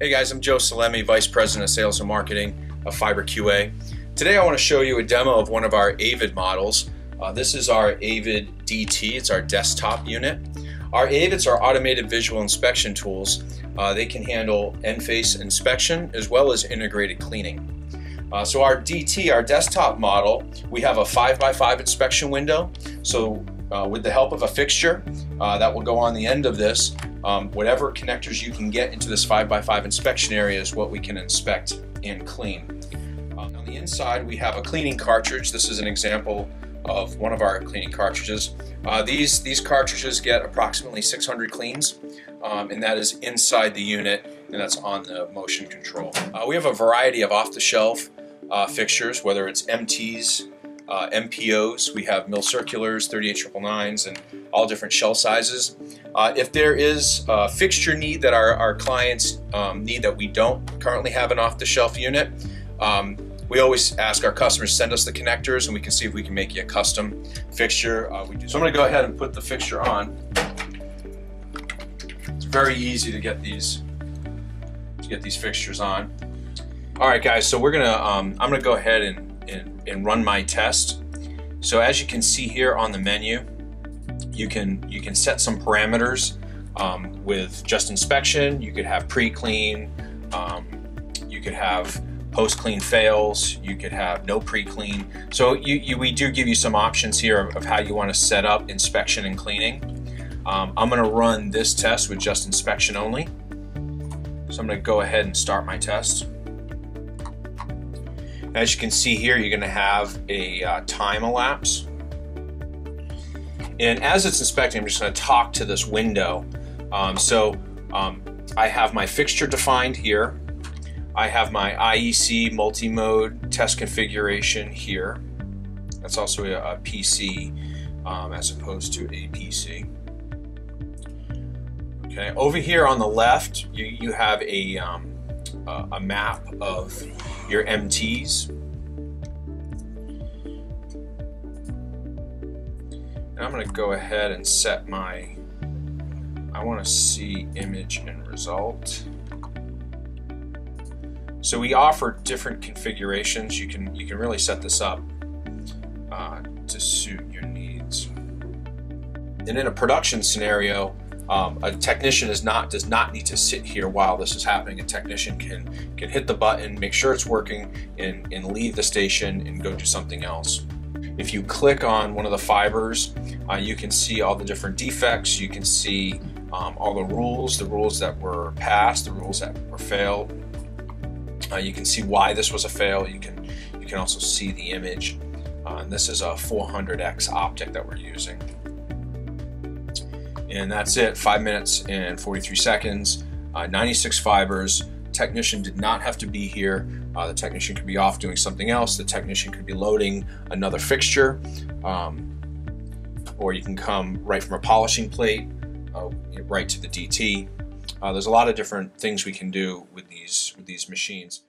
Hey guys, I'm Joe Salemi, Vice President of Sales and Marketing of Fiber QA. Today I want to show you a demo of one of our AVIT models. Uh, this is our AVIT DT, it's our desktop unit. Our AVITs are automated visual inspection tools. Uh, they can handle end-face inspection as well as integrated cleaning. Uh, so our DT, our desktop model, we have a 5x5 inspection window. So uh, with the help of a fixture uh, that will go on the end of this, um, whatever connectors you can get into this 5x5 inspection area is what we can inspect and clean. Um, on the inside we have a cleaning cartridge. This is an example of one of our cleaning cartridges. Uh, these, these cartridges get approximately 600 cleans um, and that is inside the unit and that's on the motion control. Uh, we have a variety of off-the-shelf uh, fixtures, whether it's MTs, uh, MPOs. We have mil circulars, 38999s, and all different shell sizes. Uh, if there is a fixture need that our, our clients um, need that we don't currently have an off-the-shelf unit, um, we always ask our customers send us the connectors and we can see if we can make you a custom fixture. Uh. So I'm going to go ahead and put the fixture on. It's very easy to get these to get these fixtures on. All right, guys. So we're gonna um, I'm gonna go ahead and and, and run my test. So as you can see here on the menu, you can you can set some parameters um, with just inspection. You could have pre-clean. Um, you could have post-clean fails. You could have no pre-clean. So you, you, we do give you some options here of, of how you want to set up inspection and cleaning. Um, I'm going to run this test with just inspection only. So I'm going to go ahead and start my test. As you can see here, you're going to have a uh, time elapse. And as it's inspecting, I'm just going to talk to this window. Um, so um, I have my fixture defined here. I have my IEC multi-mode test configuration here. That's also a, a PC um, as opposed to a PC. Okay, over here on the left, you, you have a, um, a map of your MTs. And I'm going to go ahead and set my, I want to see image and result. So we offer different configurations. You can you can really set this up uh, to suit your needs. And in a production scenario, um, a technician is not does not need to sit here while this is happening. A technician can can hit the button, make sure it's working, and, and leave the station and go do something else. If you click on one of the fibers, uh, you can see all the different defects. You can see um, all the rules, the rules that were passed, the rules that were failed. Uh, you can see why this was a fail. You can you can also see the image. Uh, and this is a 400x optic that we're using. And that's it, five minutes and 43 seconds, uh, 96 fibers. Technician did not have to be here. Uh, the technician could be off doing something else. The technician could be loading another fixture. Um, or you can come right from a polishing plate, uh, right to the DT. Uh, there's a lot of different things we can do with these with these machines.